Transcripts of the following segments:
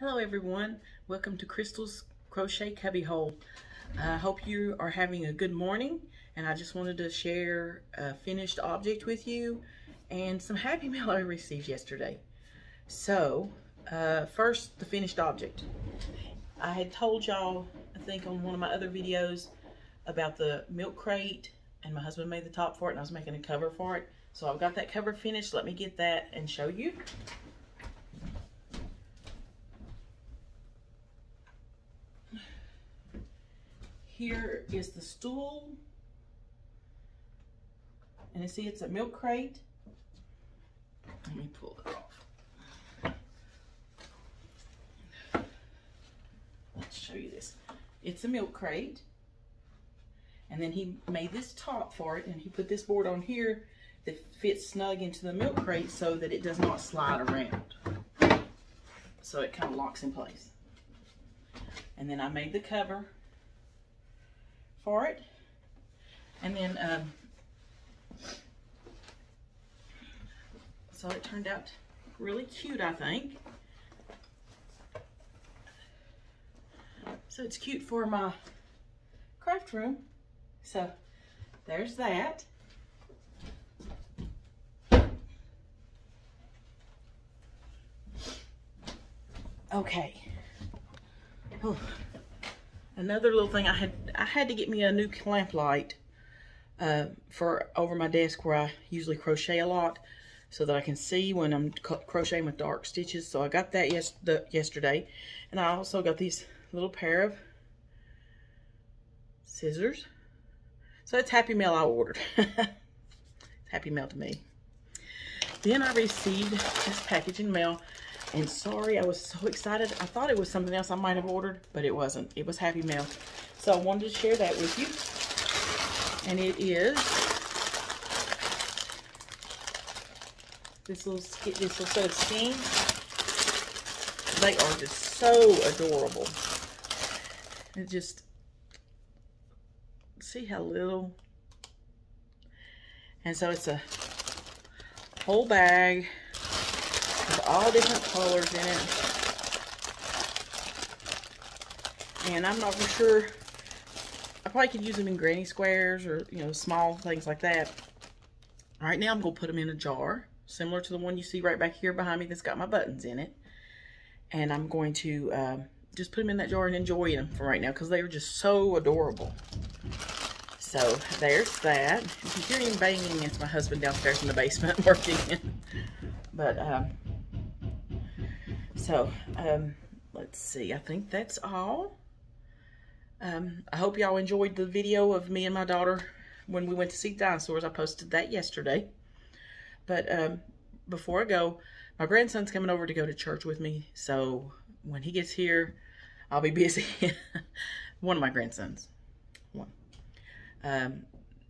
Hello everyone, welcome to Chrystal's Crochet Cubby Hole. I hope you are having a good morning and I just wanted to share a finished object with you and some Happy Mail I received yesterday. So, uh, first the finished object. I had told y'all, I think on one of my other videos, about the milk crate and my husband made the top for it and I was making a cover for it. So I've got that cover finished. Let me get that and show you. Here is the stool. And you see it's a milk crate. Let me pull it off. Let's show you this. It's a milk crate. And then he made this top for it and he put this board on here that fits snug into the milk crate so that it does not slide around. So it kind of locks in place. And then I made the cover for it. And then, um, so it turned out really cute, I think. So it's cute for my craft room. So there's that. Okay. Another little thing I had I had to get me a new clamp light uh, for over my desk where I usually crochet a lot so that I can see when I'm crocheting with dark stitches. So I got that yes the, yesterday. And I also got these little pair of scissors. So it's happy mail I ordered. Happy mail to me. Then I received this package in mail and sorry, I was so excited. I thought it was something else I might have ordered, but it wasn't. It was Happy Mail. So I wanted to share that with you. And it is this little this little set of skeins. They are just so adorable. It just see how little. And so it's a whole bag with all different colors in it. And I'm not for sure, I probably could use them in granny squares or, you know, small things like that. Right now I'm going to put them in a jar, similar to the one you see right back here behind me that's got my buttons in it. And I'm going to uh, just put them in that jar and enjoy them for right now because they are just so adorable. So there's that. If you hear him banging, it's my husband downstairs in the basement working. but um, so, um, let's see. I think that's all. Um, I hope y'all enjoyed the video of me and my daughter when we went to see dinosaurs. I posted that yesterday. But um, before I go, my grandson's coming over to go to church with me. So when he gets here, I'll be busy. One of my grandsons. One. Um,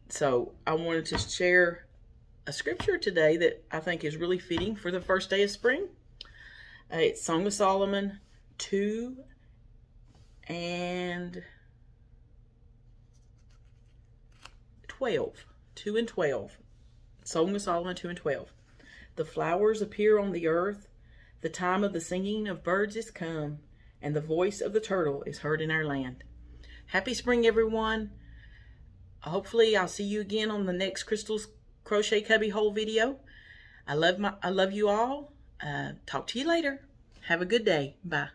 so I wanted to share a scripture today that I think is really fitting for the first day of spring. Uh, it's Song of Solomon 2 and 12. 2 and 12. Song of Solomon 2 and 12. The flowers appear on the earth. The time of the singing of birds is come, and the voice of the turtle is heard in our land. Happy spring, everyone. Hopefully, I'll see you again on the next Chrystal's Crochet Cubby Hole video. I love my I love you all. Uh, talk to you later. Have a good day. Bye.